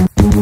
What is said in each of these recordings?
Nein,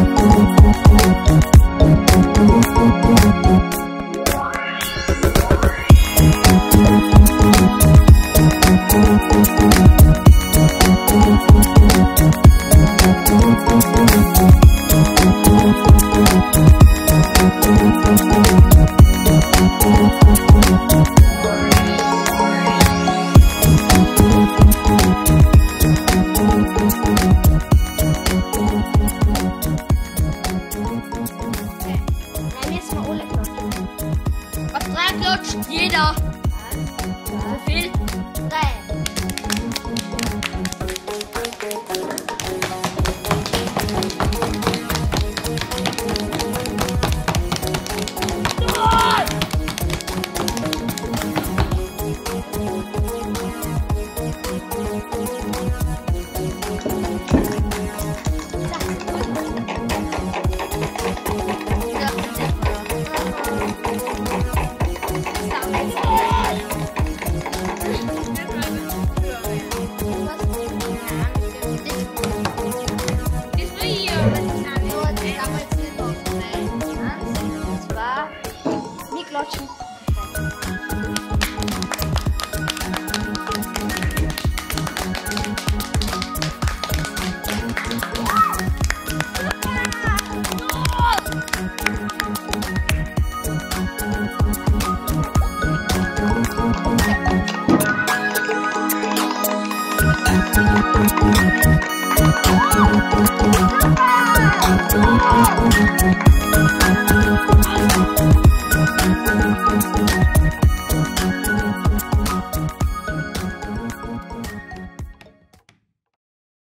ohne Klotsch. rutscht jeder. watching. Thank